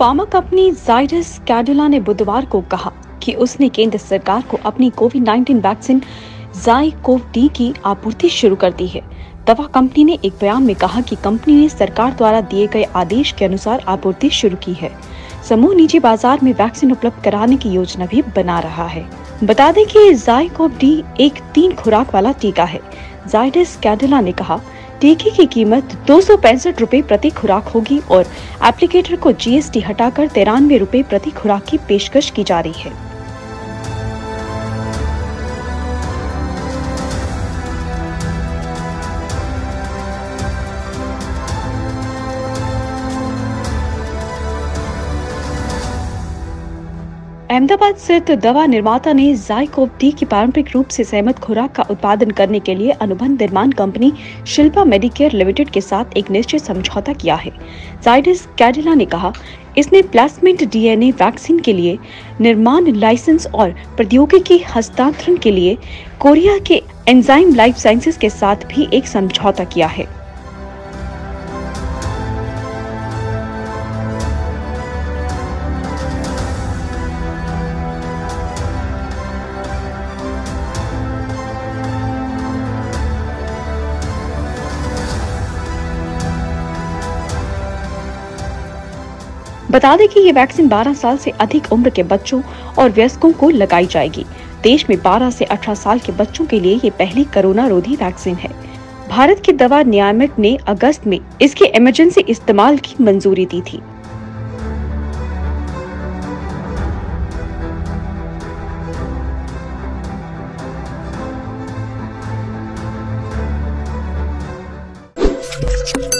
Pharma company Zydus कैडुला ने बुधवार को कहा कि उसने केंद्र सरकार को अपनी कोविड 19 वैक्सीन जाइकोव डी की आपूर्ति शुरू कर दी है। दवा कंपनी ने एक बयान में कहा कि कंपनी ने सरकार द्वारा दिए गए आदेश के अनुसार आपूर्ति शुरू की है। समूह निजी बाज़ार में वैक्सीन उपलब्ध कराने की योजना भी बना रहा है। बता दें कि जाइकोव डी एक तीन खुराक वाला टीका है। जाइडस कैडिला ने कहा टीके की कीमत दो सौ पैंसठ रूपए प्रति खुराक होगी और एप्लीकेटर को जीएसटी हटाकर तिरानवे रूपए प्रति खुराक की पेशकश की जा रही है। अहमदाबाद स्थित दवा निर्माता ने जाइकोव टी की पारंपरिक रूप से सहमत खुराक का उत्पादन करने के लिए अनुबंध निर्माण कंपनी शिल्पा मेडिकेयर लिमिटेड के साथ एक निश्चित समझौता किया है। जाइडस कैडिला ने कहा, इसने प्लास्मेंट डीएनए वैक्सीन के लिए निर्माण लाइसेंस और प्रौद्योगिकी हस्तांतरण के लिए कोरिया के एंजाइम लाइफ साइंसेज के साथ भी एक समझौता किया है। बता दें कि ये वैक्सीन 12 साल से अधिक उम्र के बच्चों और वयस्कों को लगाई जाएगी देश में 12 से 18 साल के बच्चों के लिए ये पहली कोरोना रोधी वैक्सीन है भारत की दवा नियामक ने अगस्त में इसके इमरजेंसी इस्तेमाल की मंजूरी दी थी you.